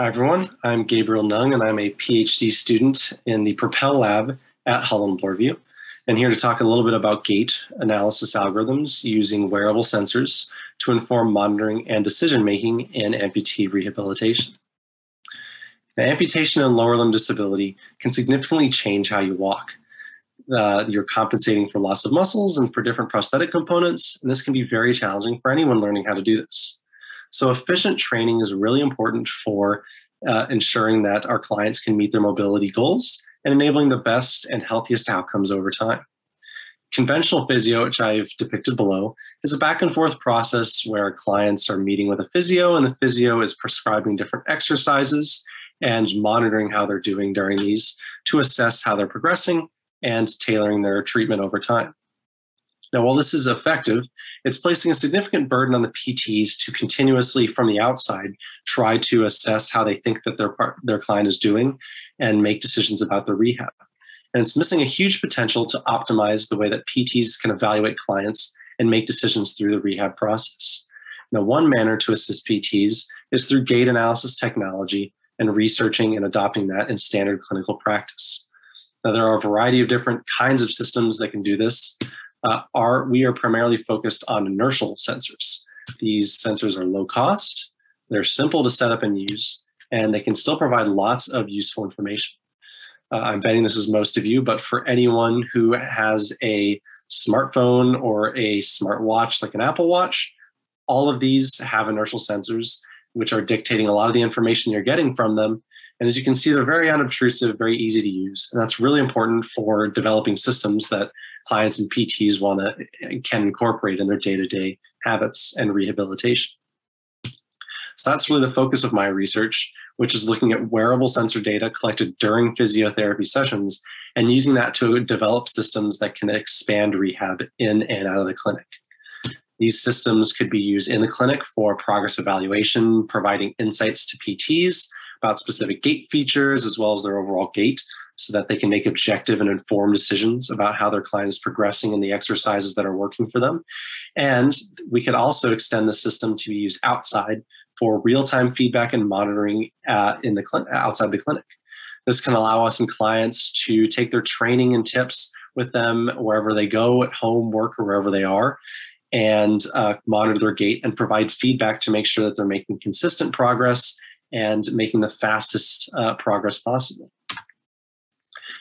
Hi, everyone. I'm Gabriel Ng, and I'm a PhD student in the Propel Lab at Holland Bloorview. And here to talk a little bit about gait analysis algorithms using wearable sensors to inform monitoring and decision making in amputee rehabilitation. Now, amputation and lower limb disability can significantly change how you walk. Uh, you're compensating for loss of muscles and for different prosthetic components, and this can be very challenging for anyone learning how to do this. So efficient training is really important for uh, ensuring that our clients can meet their mobility goals and enabling the best and healthiest outcomes over time. Conventional physio, which I've depicted below, is a back and forth process where clients are meeting with a physio and the physio is prescribing different exercises and monitoring how they're doing during these to assess how they're progressing and tailoring their treatment over time. Now, while this is effective, it's placing a significant burden on the PTs to continuously, from the outside, try to assess how they think that their their client is doing, and make decisions about the rehab. And it's missing a huge potential to optimize the way that PTs can evaluate clients and make decisions through the rehab process. Now, one manner to assist PTs is through gait analysis technology and researching and adopting that in standard clinical practice. Now, there are a variety of different kinds of systems that can do this uh, are we are primarily focused on inertial sensors. These sensors are low cost, they're simple to set up and use, and they can still provide lots of useful information. Uh, I'm betting this is most of you, but for anyone who has a smartphone or a smartwatch like an Apple Watch, all of these have inertial sensors, which are dictating a lot of the information you're getting from them. And as you can see, they're very unobtrusive, very easy to use. And that's really important for developing systems that clients and PTs want to eh, can incorporate in their day-to-day habits and rehabilitation. So that's really the focus of my research, which is looking at wearable sensor data collected during physiotherapy sessions and using that to develop systems that can expand rehab in and out of the clinic. These systems could be used in the clinic for progress evaluation, providing insights to PTs about specific gait features as well as their overall gait so that they can make objective and informed decisions about how their client is progressing in the exercises that are working for them. And we could also extend the system to be used outside for real-time feedback and monitoring uh, in the cl- outside the clinic. This can allow us and clients to take their training and tips with them wherever they go, at home, work, or wherever they are, and uh, monitor their gait and provide feedback to make sure that they're making consistent progress and making the fastest uh, progress possible.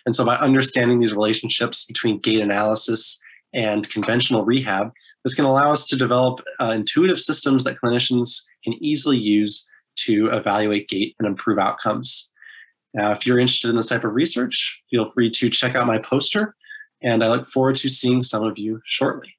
And so, by understanding these relationships between gait analysis and conventional rehab, this can allow us to develop uh, intuitive systems that clinicians can easily use to evaluate gait and improve outcomes. Now, if you're interested in this type of research, feel free to check out my poster, and I look forward to seeing some of you shortly.